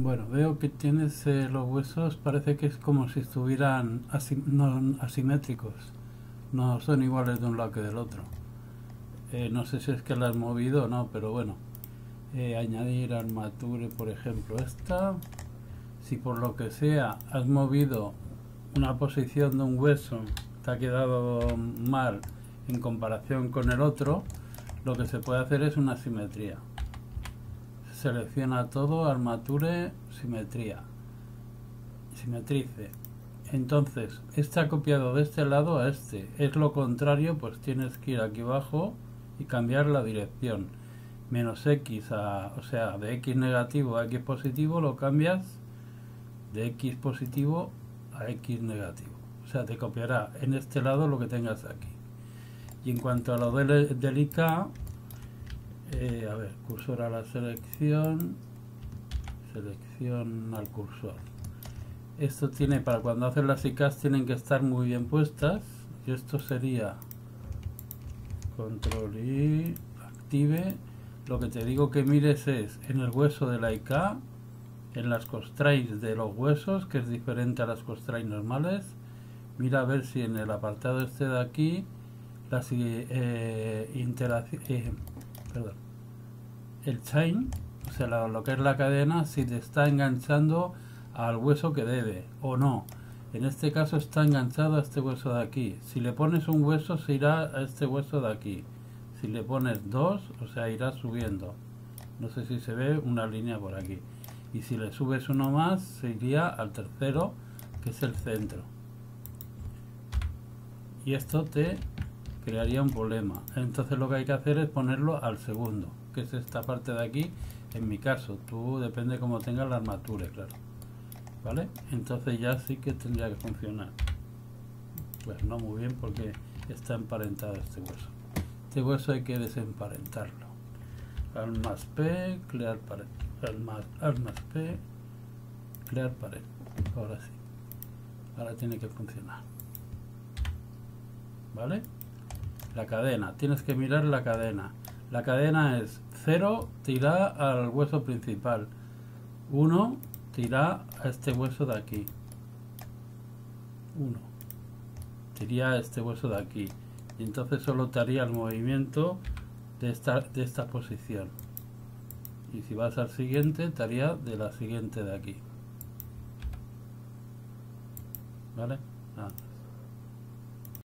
Bueno, veo que tienes eh, los huesos, parece que es como si estuvieran no, asimétricos, no son iguales de un lado que del otro. Eh, no sé si es que la has movido o no, pero bueno. Eh, añadir armature, por ejemplo, esta. Si por lo que sea has movido una posición de un hueso, te ha quedado mal en comparación con el otro, lo que se puede hacer es una simetría. Selecciona todo, armature, simetría. Simetrice. Entonces, ha copiado de este lado a este. Es lo contrario, pues tienes que ir aquí abajo y cambiar la dirección. Menos X, a, o sea, de X negativo a X positivo lo cambias de X positivo a X negativo. O sea, te copiará en este lado lo que tengas aquí. Y en cuanto a lo del, del IK, eh, a ver, cursor a la selección, selección al cursor. Esto tiene, para cuando haces las IKs tienen que estar muy bien puestas. Y esto sería control y active lo que te digo que mires es en el hueso de la IK en las constraints de los huesos que es diferente a las constraints normales mira a ver si en el apartado este de aquí las eh, eh, perdón, el chain o sea lo que es la cadena si te está enganchando al hueso que debe o no en este caso está enganchado a este hueso de aquí. Si le pones un hueso se irá a este hueso de aquí. Si le pones dos, o sea, irá subiendo. No sé si se ve una línea por aquí. Y si le subes uno más, se iría al tercero, que es el centro. Y esto te crearía un problema. Entonces lo que hay que hacer es ponerlo al segundo, que es esta parte de aquí. En mi caso, tú depende cómo tengas la armatura, claro. ¿vale? Entonces ya sí que tendría que funcionar. Pues no muy bien porque está emparentado este hueso. Este hueso hay que desemparentarlo. Al más P, crear pared. Al más, al más P, crear pared. Ahora sí. Ahora tiene que funcionar. ¿Vale? La cadena. Tienes que mirar la cadena. La cadena es 0, tira al hueso principal. 1, tira a este hueso de aquí. Uno. Tiría este hueso de aquí. Y entonces solo te haría el movimiento de esta, de esta posición. Y si vas al siguiente, te haría de la siguiente de aquí. ¿Vale? Ah.